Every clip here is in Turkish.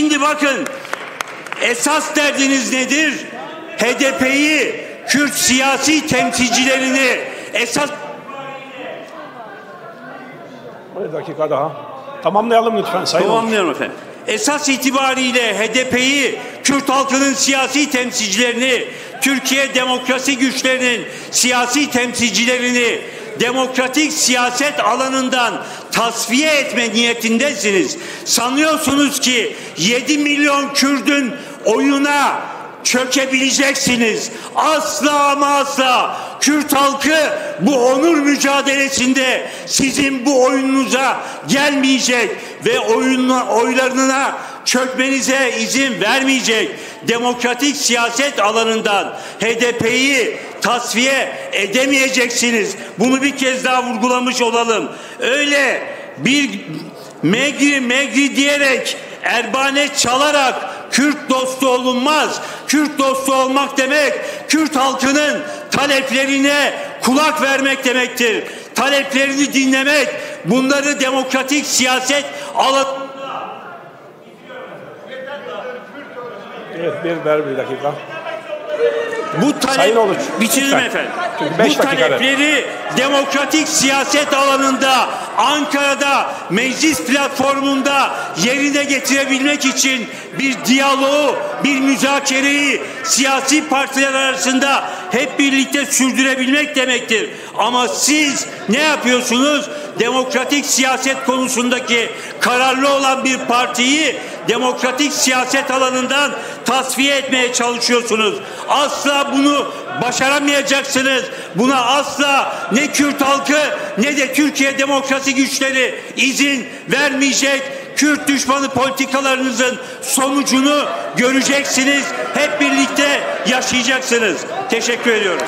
Şimdi bakın esas derdiniz nedir? HDP'yi, Kürt siyasi temsilcilerini esas Bir dakika daha. Tamamlayalım lütfen Sayın Uluç. Tamamlıyorum efendim. Esas itibariyle HDP'yi, Kürt halkının siyasi temsilcilerini, Türkiye demokrasi güçlerinin siyasi temsilcilerini demokratik siyaset alanından tasfiye etme niyetindesiniz. Sanıyorsunuz ki 7 milyon Kürdün oyuna çökebileceksiniz. Asla ama asla Kürt halkı bu onur mücadelesinde sizin bu oyununuza gelmeyecek ve oyunla, oylarına çökmenize izin vermeyecek. Demokratik siyaset alanından HDP'yi tasfiye edemeyeceksiniz. Bunu bir kez daha vurgulamış olalım. Öyle bir megri megri diyerek erbane çalarak Kürt dostu olunmaz. Kürt dostu olmak demek Kürt halkının taleplerine kulak vermek demektir. Taleplerini dinlemek, bunları demokratik siyaset alanında Evet bir ver bir dakika. Bu talep bitirdim lütfen. efendim. Bu talepleri demokratik siyaset alanında Ankara'da meclis platformunda yerine getirebilmek için bir diyaloğu, bir müzakereyi siyasi partiler arasında hep birlikte sürdürebilmek demektir. Ama siz ne yapıyorsunuz? Demokratik siyaset konusundaki kararlı olan bir partiyi demokratik siyaset alanından tasfiye etmeye çalışıyorsunuz. Asla bunu başaramayacaksınız. Buna asla ne Kürt halkı ne de Türkiye demokrasi güçleri izin vermeyecek. Kürt düşmanı politikalarınızın sonucunu göreceksiniz. Hep birlikte yaşayacaksınız. Teşekkür ediyorum.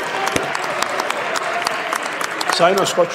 Sayın Özkoç.